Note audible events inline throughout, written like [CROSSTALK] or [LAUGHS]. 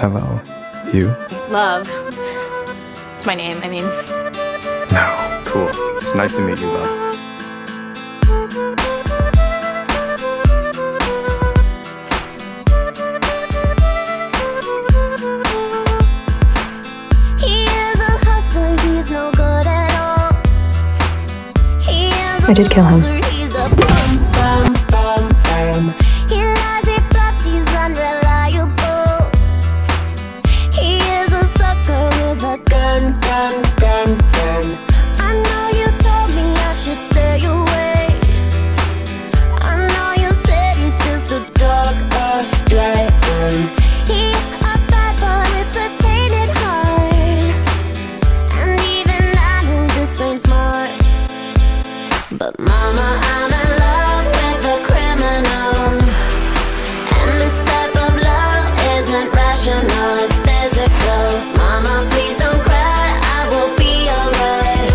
Hello. You? Love. It's my name, I mean. No. Cool. It's nice to meet you, love. He is a hustler, he's no good at all. He is a I did kill him. But mama, I'm in love with a criminal. And this type of love isn't rational, it's physical. Mama, please don't cry, I will be alright.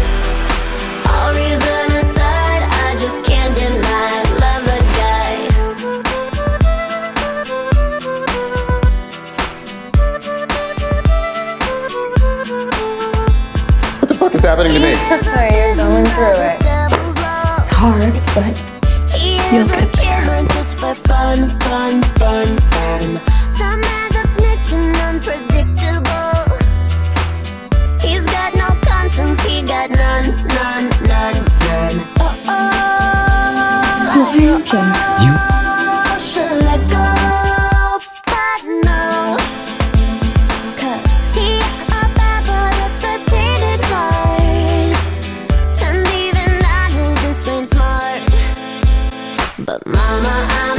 All reason aside, I just can't deny love the guy. What the fuck is happening to me? [LAUGHS] Sorry, you're going through it. It's hard, but You'll get there. Just for fun, fun, fun, fun. The man's a snitch and unpredictable. He's got no conscience, he got none, none, none, none. Oh, oh, who But mama, I